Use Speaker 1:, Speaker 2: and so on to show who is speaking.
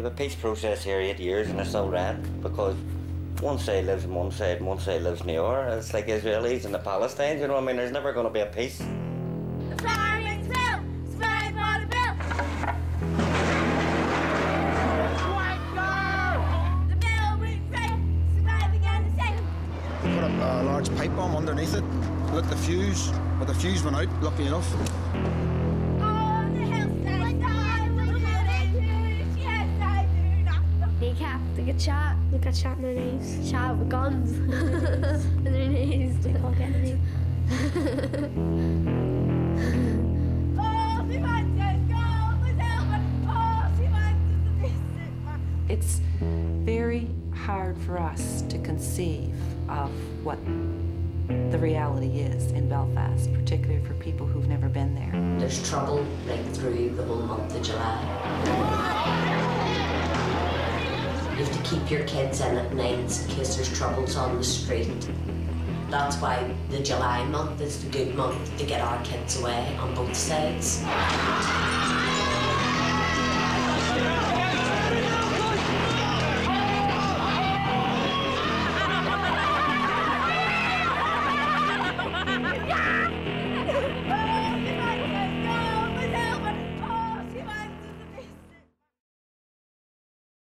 Speaker 1: the peace process here eight years and it's still ran because one side lives on one side and one side lives in the other. It's like Israelis and the Palestinians, you know what I mean? There's never going to be a peace.
Speaker 2: The fireman's bill! Spray water bill! The bill we pay! Surviving on the same!
Speaker 3: They put a, a large pipe bomb underneath it, lit the fuse, but the fuse went out, lucky enough.
Speaker 4: Kneecap, they get shot. They got shot in their knees. Shot with guns in their knees. They can't get any.
Speaker 2: Oh, she wants to go with Elmer. Oh, she wants to visit.
Speaker 5: It's very hard for us to conceive of what the reality is in Belfast, particularly for people who've never been there.
Speaker 6: There's trouble right through the whole month of July. Keep your kids in at night in case there's troubles on the street. That's why the July month is the good month to get our kids away on both sides.